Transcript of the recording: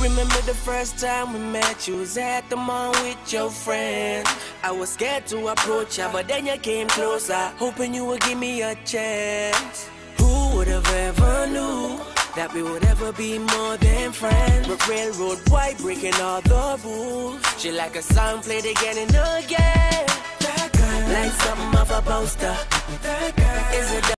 Remember the first time we met? You was at the mall with your friends. I was scared to approach ya, but then you came closer, hoping you would give me a chance. Who would have ever knew that we would ever be more than friends? But railroad white breaking all the rules. She like a song played again and again. That girl, like something off a poster. That girl is a